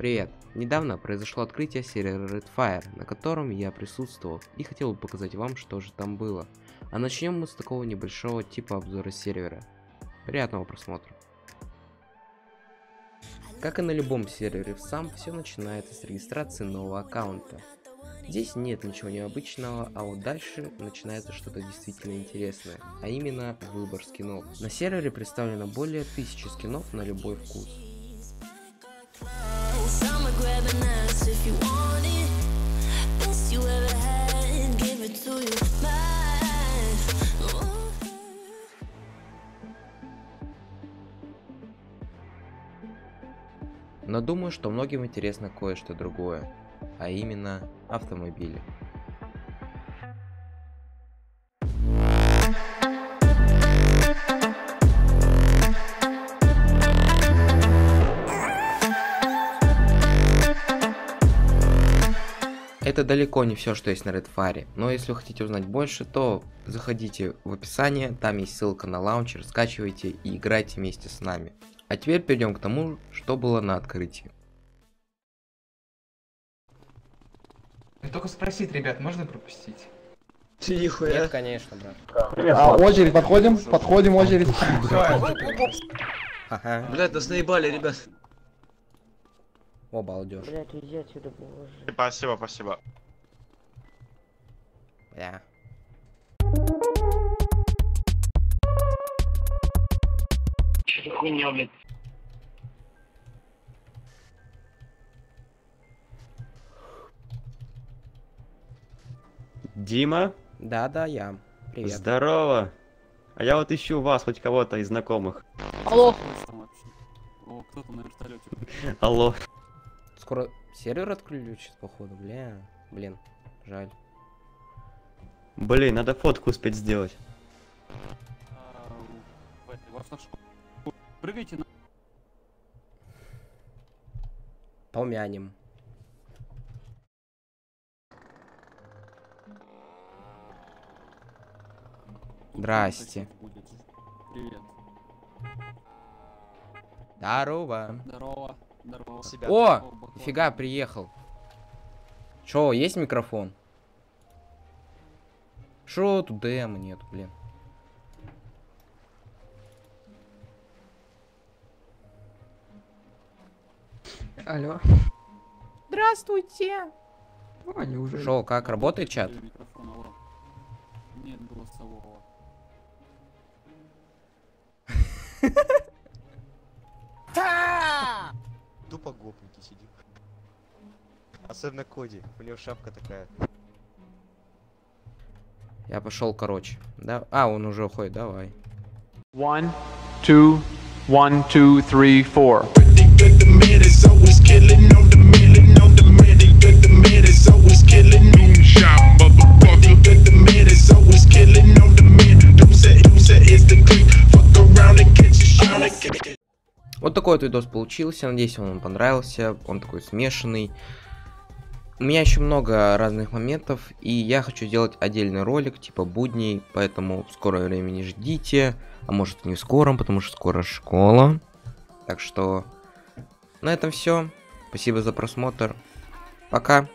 Привет! Недавно произошло открытие сервера Redfire, на котором я присутствовал и хотел бы показать вам, что же там было. А начнем мы с такого небольшого типа обзора сервера. Приятного просмотра. Как и на любом сервере в сам, все начинается с регистрации нового аккаунта. Здесь нет ничего необычного, а вот дальше начинается что-то действительно интересное, а именно выбор скинов. На сервере представлено более тысячи скинов на любой вкус. Но думаю, что многим интересно кое-что другое, а именно автомобили. Это далеко не все, что есть на Redfire, но если вы хотите узнать больше, то заходите в описание, там есть ссылка на лаунчер, скачивайте и играйте вместе с нами. А теперь перейдем к тому, что было на открытии. Только спросить, ребят, можно пропустить? Нихуя. Нет, конечно, брат. А, очередь, подходим, подходим, очередь. Ага. Блять, нас наебали, ребят. О, балдеж. Блять, иди отсюда, боже. Спасибо, спасибо. Бля. Что за хуйня, блядь? Дима? Да, да, я. Привет. Здорово. А я вот ищу вас, хоть кого-то из знакомых. Алло. О, кто-то на вертолете. Алло. Скоро сервер отключат, походу, бля. Блин, жаль. Блин, надо фотку успеть сделать. Прыгайте на... Помянем. Здрасте. Привет. Здорово. Здорово. Здорово. О, нифига, приехал. Шо, есть микрофон? Шо, тут демо нету, блин. Алло. Здравствуйте. О, они уже. Шо, как работает чат? Нет голосового. Тупо гопники сидим. Особенно Коди, у него шапка такая. Я пошел, короче. Да. А, он уже уходит, давай. One, two, one, two, three, four. Такой вот видос получился, надеюсь, он вам понравился, он такой смешанный. У меня еще много разных моментов, и я хочу сделать отдельный ролик, типа будней, поэтому в скорое время не ждите, а может не в скором, потому что скоро школа. Так что на этом все. Спасибо за просмотр. Пока.